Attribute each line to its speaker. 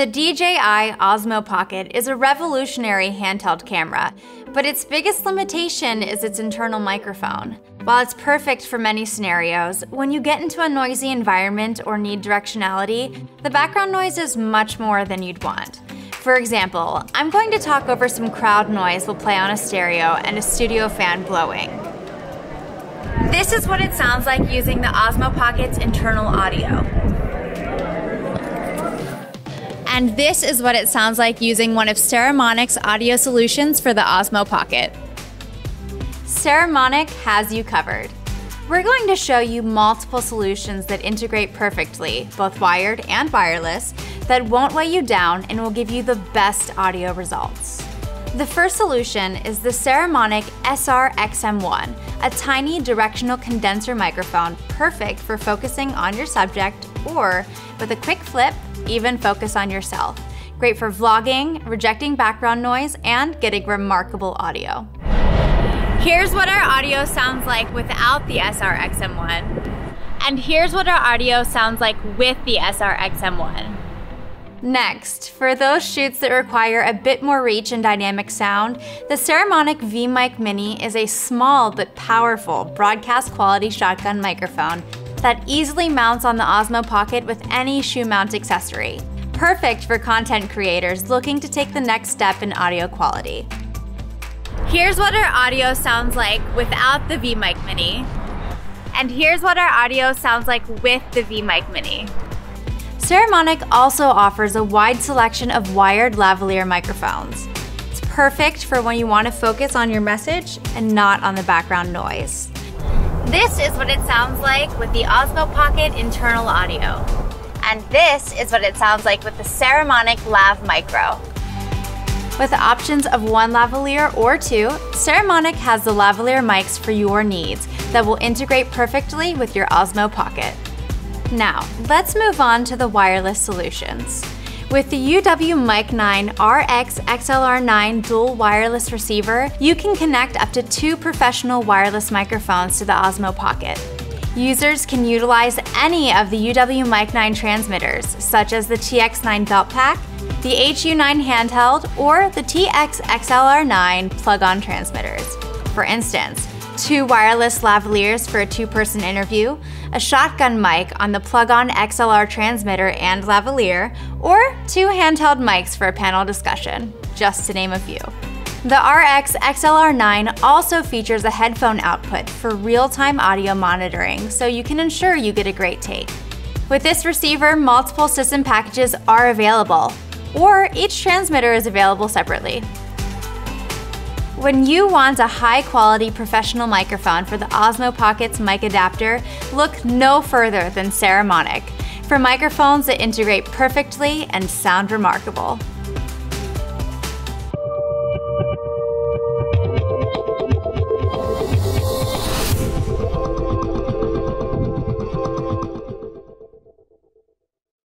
Speaker 1: The DJI Osmo Pocket is a revolutionary handheld camera, but its biggest limitation is its internal microphone. While it's perfect for many scenarios, when you get into a noisy environment or need directionality, the background noise is much more than you'd want. For example, I'm going to talk over some crowd noise we'll play on a stereo and a studio fan blowing. This is what it sounds like using the Osmo Pocket's internal audio. And this is what it sounds like using one of Saramonics audio solutions for the Osmo Pocket. Saramonic has you covered. We're going to show you multiple solutions that integrate perfectly, both wired and wireless, that won't weigh you down and will give you the best audio results. The first solution is the Saramonic SR-XM1, a tiny directional condenser microphone perfect for focusing on your subject or, with a quick flip, even focus on yourself. Great for vlogging, rejecting background noise, and getting remarkable audio. Here's what our audio sounds like without the SR-XM1. And here's what our audio sounds like with the SR-XM1. Next, for those shoots that require a bit more reach and dynamic sound, the Saramonic V-Mic Mini is a small but powerful broadcast quality shotgun microphone that easily mounts on the Osmo Pocket with any shoe mount accessory. Perfect for content creators looking to take the next step in audio quality. Here's what our audio sounds like without the V-Mic Mini. And here's what our audio sounds like with the V-Mic Mini. Saramonic also offers a wide selection of wired lavalier microphones. It's perfect for when you want to focus on your message and not on the background noise. This is what it sounds like with the Osmo Pocket internal audio. And this is what it sounds like with the Saramonic Lav Micro. With options of one lavalier or two, Saramonic has the lavalier mics for your needs that will integrate perfectly with your Osmo Pocket. Now, let's move on to the wireless solutions. With the UW Mic 9 RX XLR9 dual wireless receiver, you can connect up to two professional wireless microphones to the Osmo Pocket. Users can utilize any of the UW Mic 9 transmitters, such as the TX9 belt pack, the HU9 handheld, or the TX XLR9 plug-on transmitters. For instance, two wireless lavaliers for a two-person interview, a shotgun mic on the plug-on XLR transmitter and lavalier, or two handheld mics for a panel discussion, just to name a few. The RX XLR9 also features a headphone output for real-time audio monitoring, so you can ensure you get a great take. With this receiver, multiple system packages are available, or each transmitter is available separately. When you want a high quality professional microphone for the Osmo Pocket's mic adapter, look no further than Saramonic for microphones that integrate perfectly and sound remarkable.